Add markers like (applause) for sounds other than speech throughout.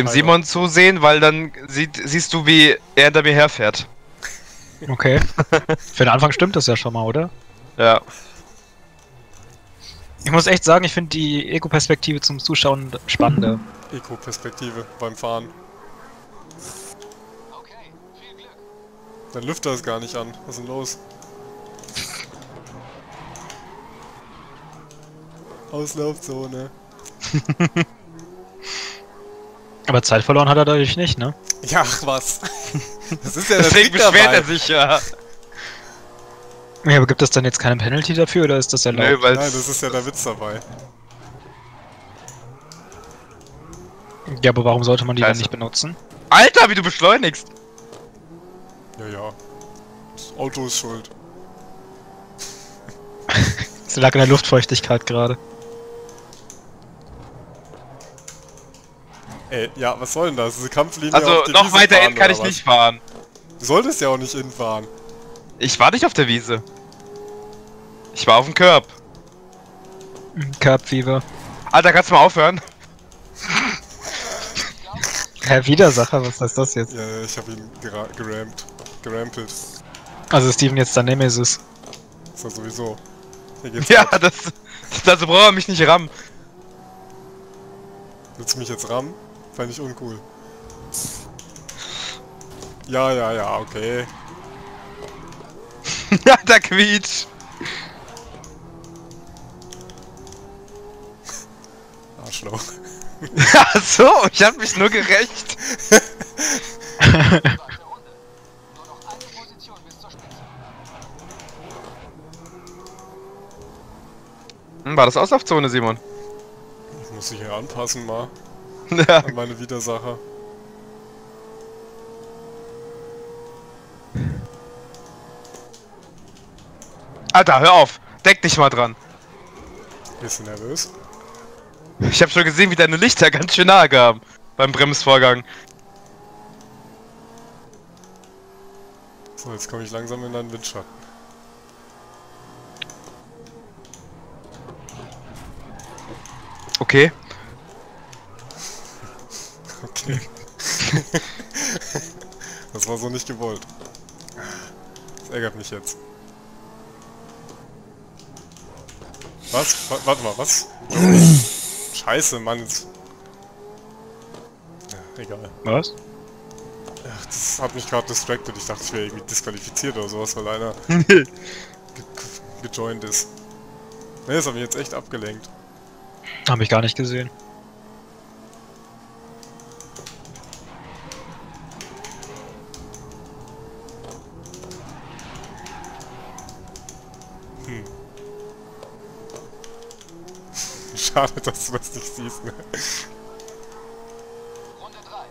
dem Simon zusehen, weil dann sieht, siehst du, wie er hinter mir herfährt. Okay. (laughs) Für den Anfang stimmt das ja schon mal, oder? Ja. Ich muss echt sagen, ich finde die Ego-Perspektive zum Zuschauen spannender. Eco-Perspektive beim Fahren. Dein Lüfter ist gar nicht an. Was ist denn los? (laughs) Auslaufzone. (laughs) Aber Zeit verloren hat er dadurch nicht, ne? Ja, ach was. (laughs) Das ist ja das Deswegen beschwert dabei. er sich ja. Ja, aber gibt es dann jetzt keine Penalty dafür oder ist das erlaubt? Nö, weil Nein, das ist ja der Witz dabei. Ja, aber warum sollte man die dann Scheiße. nicht benutzen? Alter, wie du beschleunigst! Ja, ja. Das Auto ist schuld. (laughs) Es lag in der Luftfeuchtigkeit gerade. Ey, ja, was soll denn das? Diese Kampflinie Also noch Wiese weiter fahren, in kann ich was? nicht fahren. Du solltest ja auch nicht hinfahren. Ich war nicht auf der Wiese. Ich war auf dem Körb. Cup Fever. Alter, kannst du mal aufhören? Herr Widersacher, was heißt das jetzt? Ja, ich habe ihn gera gerampt. Gerampelt. Also Steven jetzt der Nemesis. Ist ja sowieso. Hier geht's (laughs) Ja, ab. das. Dazu braucht er mich nicht rammen. Willst du mich jetzt rammen? Fand ich uncool. Ja, ja, ja, okay. Alter, (laughs) Quietsch. Arschloch. (laughs) Ach so, ich hab mich nur gerecht. Hm, War das Auslaufzone, Simon? Ich muss mich hier anpassen mal Ja. an meine Widersacher. Alter, hör auf. Deck dich mal dran. Bist du nervös? Ich hab schon gesehen, wie deine Lichter ganz schön nahe gaben. Beim Bremsvorgang. So, jetzt komme ich langsam in deinen Windschatten. Okay. das war so nicht gewollt. Das ärgert mich jetzt. Was? Wa- Warte mal, was? Scheiße, Mann. Ja, egal. Was? Ach, das hat mich gerade distracted. Ich dachte, ich wäre irgendwie disqualifiziert oder sowas, weil einer (laughs) ge gejoint ist. Ne, das hat mich jetzt echt abgelenkt. Hab ich gar nicht gesehen. Schade, dass du das nicht siehst, ne?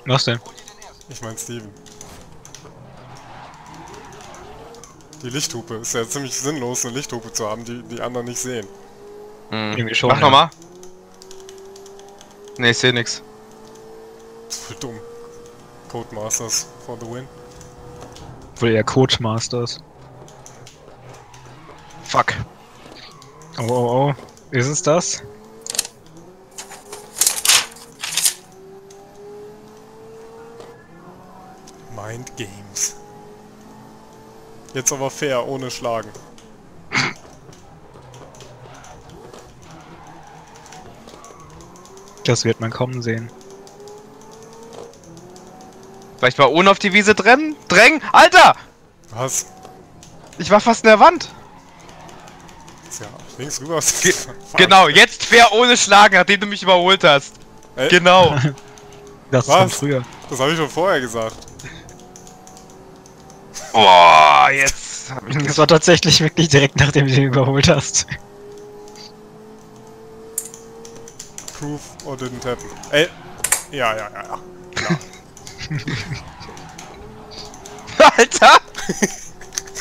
Was denn? Ich mein Steven. Die Lichthupe. Ist ja ziemlich sinnlos, eine Lichthupe zu haben, die die anderen nicht sehen. Hm. Irgendwie schon, Mach ja. nochmal. Ne, ich seh nix. Das ist voll dumm. Codemasters for the win. Wohl eher Codemasters. Fuck. Oh, oh, oh. Ist es das? Mind Games. Jetzt aber fair, ohne Schlagen. Das wird man kommen sehen. Vielleicht mal ohne auf die Wiese drängen? Drängen? Alter! Was? Ich war fast in der Wand. Tja, links rüber. Ge (laughs) genau, jetzt fair ohne Schlagen, nachdem du mich überholt hast. Ey, Genau. (laughs) Das von früher. Das habe ich schon vorher gesagt. Boah, jetzt hab ich Das war tatsächlich wirklich direkt nachdem du ihn überholt hast. Proof or didn't happen. Ey. Ja, ja, ja, ja. Klar. (laughs) Alter!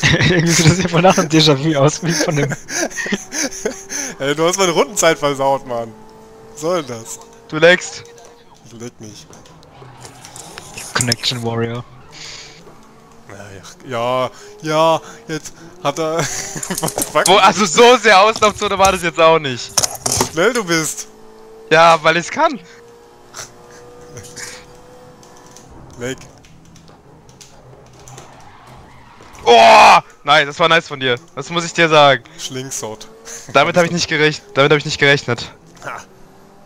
(laughs) Irgendwie sieht das hier voll nach einem Déjà-vu aus, wie von dem... Ey, (laughs) du hast meine Rundenzeit versaut, Mann. Was soll denn das? Du leckst. Ich leg nicht. Connection Warrior. Ja, ja, ja, jetzt hat er... (laughs) Wo, also so sehr Auslaufzone war das jetzt auch nicht. Wie schnell du bist. Ja, weil ich's kann. Weg. Oh! Nein, das war nice von dir. Das muss ich dir sagen. Schlingshot. Damit habe ich nicht gerechnet. Damit habe ich nicht gerechnet. Ha.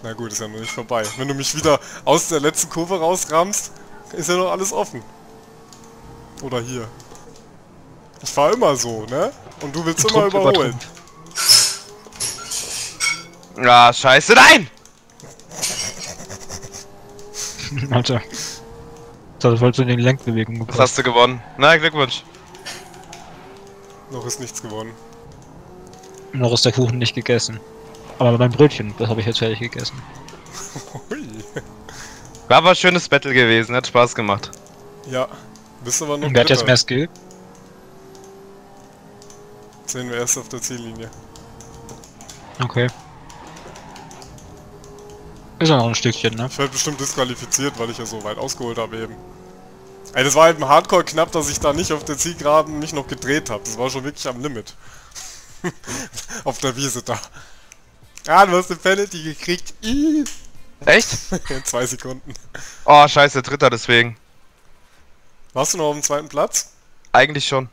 Na gut, ist ja noch nicht vorbei. Wenn du mich wieder aus der letzten Kurve rausrammst, ist ja noch alles offen. Oder hier. Ich fahr immer so, ne? Und du willst immer überholen. (laughs) Ah, scheiße. Nein! (laughs) Alter. Das wolltest du in den Lenkbewegungen Das gebracht. hast du gewonnen. Na, Glückwunsch. Noch ist nichts gewonnen. Noch ist der Kuchen nicht gegessen. Aber mein Brötchen, das habe ich jetzt fertig gegessen. (laughs) War aber ein schönes Battle gewesen. Hat Spaß gemacht. Ja. Bist aber noch Wer hat jetzt mehr Skill? Sehen wir erst auf der Ziellinie. Okay. Ist ja noch ein Stückchen, ne? Ich werde bestimmt disqualifiziert, weil ich ja so weit ausgeholt habe eben. Ey, das war halt ein Hardcore knapp, dass ich da nicht auf der Zielgeraden mich noch gedreht habe. Das war schon wirklich am Limit. (laughs) auf der Wiese da. Ah, du hast eine Penalty gekriegt. Ih. Echt? (laughs) In zwei Sekunden. Oh, scheiße, Dritter deswegen. Warst du noch auf dem zweiten Platz? Eigentlich schon.